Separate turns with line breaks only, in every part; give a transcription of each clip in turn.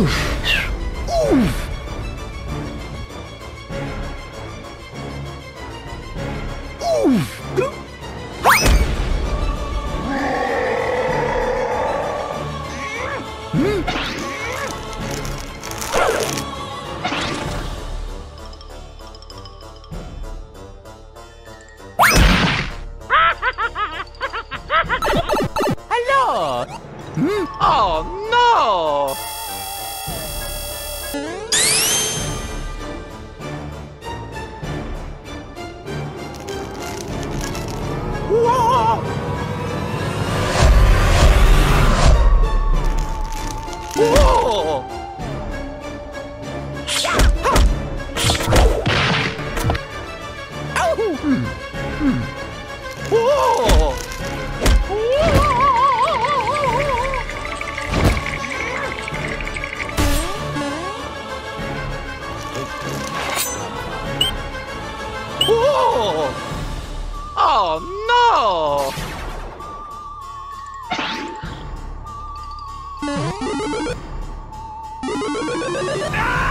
Oof. Oof. Hmm? Oh, Whoa! Oh no! Whoa!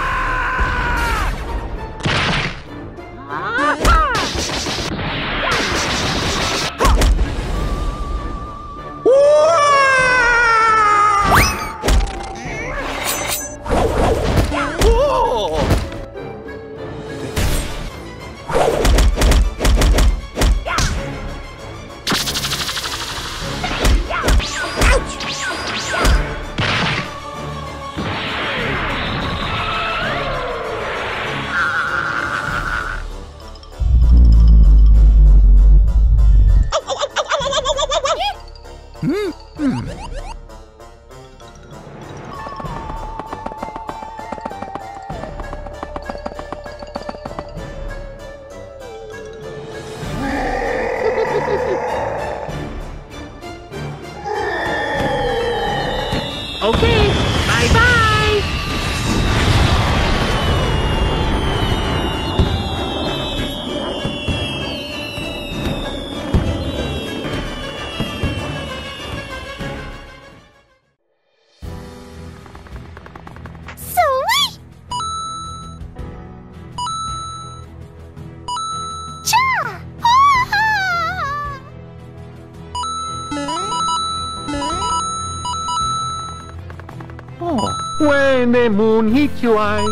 Okay, When the moon hits your eye,